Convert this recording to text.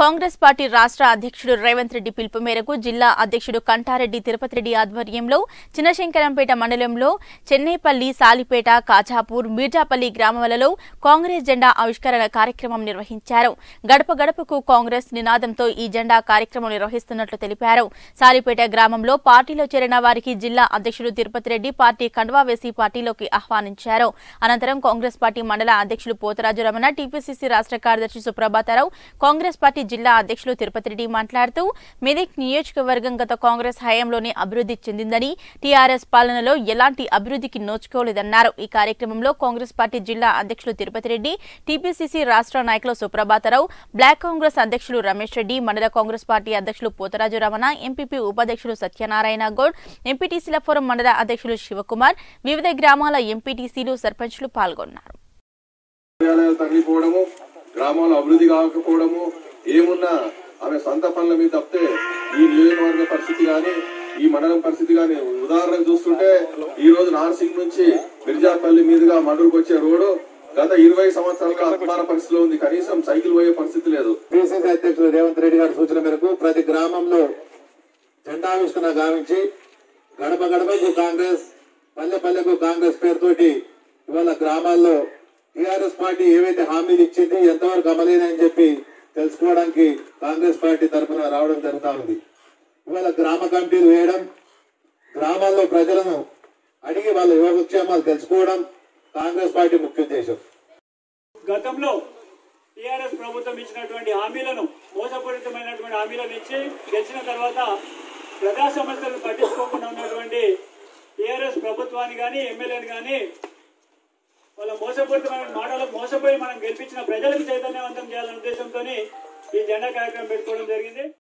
Congress party రాష్ట్ర అధ్యక్షుడు రేవంత్ రెడ్డి పిలుపు మేరకు జిల్లా అధ్యక్షుడు కంటారెడ్డి తిరుపతి రెడ్డి ఆధ్వర్యంలో చిన్నశంకరంపేట మండలంలో చెన్నైపల్లి సాలిపేట కాచాపూర్ మీర్జాపల్లి గ్రామాలలో కాంగ్రెస్ జెండా ఆవిష్కరణ కార్యక్రమం నిర్వహించారు. గడప గడపకు కాంగ్రెస్ నినాదంతో ఈ జెండా కార్యక్రమం నిర్వహిస్తున్నట్లు తెలిపారు. సాలిపేట గ్రామంలో పార్టీలో చేరిన వారికి జిల్లా అధ్యక్షుడు తిరుపతి రెడ్డి పార్టీ కండువా వేసి పార్టీలోకి ఆహ్వానించారు. అనంతరం కాంగ్రెస్ పార్టీ మండల అధ్యక్షుడు పోతరాజు రమణ టీపీసీసీ రాష్ట్ర కార్యదర్శి సుప్రభాతారావు కాంగ్రెస్ పార్టీ జిల్లా అధ్యక్షులు తిరుపతి రెడ్డి మాట్లాడుతూ మెదక్ నియోజకవర్గం గత కాంగ్రెస్ హయాంలోనే అభివృద్ధి చెందిందని టీఆర్ఎస్ పాలనలో ఎలాంటి అభివృద్ధికి నోచుకోలేదన్నారు. ఈ కార్యక్రమంలో కాంగ్రెస్ పార్టీ జిల్లా అధ్యక్షులు తిరుపతి రెడ్డి టీపీసీసీ రాష్ట్ర నాయకులు సుప్రభాతారావు బ్లాక్ కాంగ్రెస్ అధ్యక్షులు రమేష్ రెడ్డి మండల కాంగ్రెస్ పార్టీ అధ్యక్షులు పోతరాజు రమణ ఎంపీపీ ఉపాధ్యక్షులు సత్యనారాయణ గౌడ్ ఎంపీటీసీల ఫోరం మండల అధ్యక్షులు శివకుమార్ వివిధ గ్రామాల ఎంపీటీసీలు సర్పంచ్లు పాల్గొన్నారు. కార్యాలయాలు అభివృద్ధి కాకపోవడము ఏమున్నా ఆమె సొంత పనుల మీద తప్పితే ఈ నియోజకవర్గ పరిస్థితి కానీ ఈ మండలం పరిస్థితి కానీ ఉదాహరణకు చూస్తుంటే ఈ రోజు నార్సింగ్ నుంచి మిర్జాపల్లి మీదుగా మండూరుకు వచ్చే రోడ్డు గత ఇరవై సంవత్సరాలుగా అద్మాన పరిస్థితిలో ఉంది. కనీసం సైకిల్ పోయే పరిస్థితి లేదు. పిసిసి అధ్యక్షులు రేవంత్ రెడ్డి గారి సూచన మేరకు ప్రతి గ్రామంలో జెండావిష్కరణ గావించి గడప గడపకు కాంగ్రెస్ పల్లె పల్లెకు కాంగ్రెస్ పేరుతోటి ఇవాళ గ్రామాల్లో టిఆర్ఎస్ పార్టీ ఏవైతే హామీలు ఇచ్చింది ఎంతవరకు అమలైనని చెప్పి తెలుసుకోవడానికి కాంగ్రెస్ పార్టీ తరఫున రావడం జరుగుతూ ఉంది. ఇవాళ గ్రామ కమిటీలు వేయడం గ్రామాల్లో ప్రజలను అడిగి వాళ్ళ యోగక్షేమాలు తెలుసుకోవడం కాంగ్రెస్ పార్టీ ముఖ్య ఉద్దేశం. గతంలో టీఆర్ఎస్ ప్రభుత్వం ఇచ్చినటువంటి హామీలను మోసపూరితమైనటువంటి హామీలను ఇచ్చి గెలిచిన తర్వాత ప్రజా సమస్యలను పట్టించుకోకుండా ఉన్నటువంటి టీఆర్ఎస్ ప్రభుత్వాన్ని కానీ ఎమ్మెల్యేని కానీ వాళ్ళ మోసపూరితమైన మాటలు మోసపోయి మనం గెలిపించిన ప్రజలకు చైతన్యవంతం చేయాలనే ఉద్దేశంతో ఈ జెండా కార్యక్రమం పెట్టుకోవడం జరిగింది.